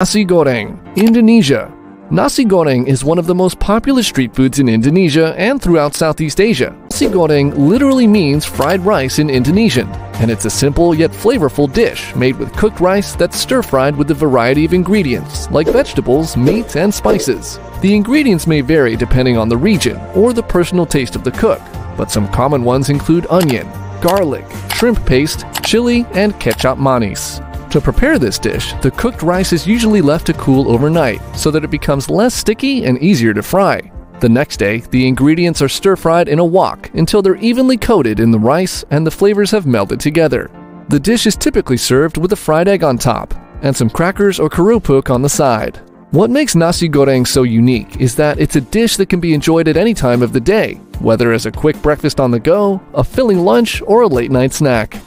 Nasi goreng, Indonesia. Nasi goreng is one of the most popular street foods in Indonesia and throughout Southeast Asia. Nasi goreng literally means fried rice in Indonesian, and it's a simple yet flavorful dish made with cooked rice that's stir fried with a variety of ingredients like vegetables, meat, and spices. The ingredients may vary depending on the region or the personal taste of the cook, but some common ones include onion, garlic, shrimp paste, chili, and kecap manis. To prepare this dish, the cooked rice is usually left to cool overnight so that it becomes less sticky and easier to fry. The next day, the ingredients are stir fried in a wok until they're evenly coated in the rice and the flavors have melted together. The dish is typically served with a fried egg on top and some crackers or kerupuk on the side. What makes nasi goreng so unique is that it's a dish that can be enjoyed at any time of the day, whether as a quick breakfast on the go, a filling lunch, or a late night snack.